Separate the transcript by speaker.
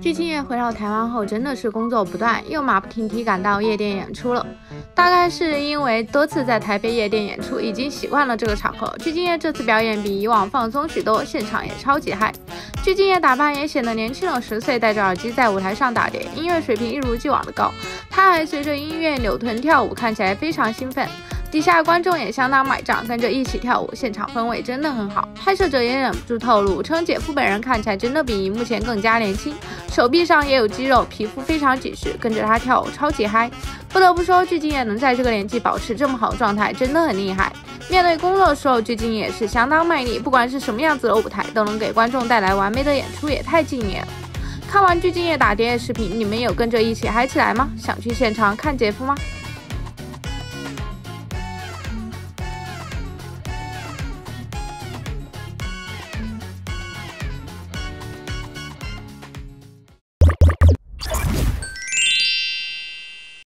Speaker 1: 具俊晔回到台湾后，真的是工作不断，又马不停蹄赶到夜店演出了。大概是因为多次在台北夜店演出，已经习惯了这个场合。具俊晔这次表演比以往放松许多，现场也超级嗨。具俊晔打扮也显得年轻了十岁，戴着耳机在舞台上打碟，音乐水平一如既往的高。她还随着音乐扭臀跳舞，看起来非常兴奋。底下观众也相当买账，跟着一起跳舞，现场氛围真的很好。拍摄者也忍不住透露，称姐夫本人看起来真的比荧幕前更加年轻，手臂上也有肌肉，皮肤非常紧实，跟着他跳舞超级嗨。不得不说，鞠婧祎能在这个年纪保持这么好的状态，真的很厉害。面对工作的时候，鞠婧祎也是相当卖力，不管是什么样子的舞台，都能给观众带来完美的演出，也太敬业了。看完鞠婧祎打碟的视频，你们有跟着一起嗨起来吗？想去现场看姐夫吗？